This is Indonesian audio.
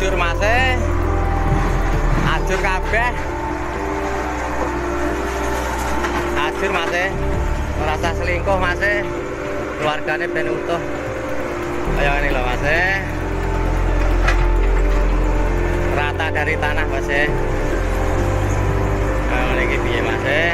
ajur masih, eh. ajur kabeh. Ajur masih eh. merasa selingkuh masih eh. keluarganya ben utuh. Ini loh masih rata dari tanah masih kayak ini masih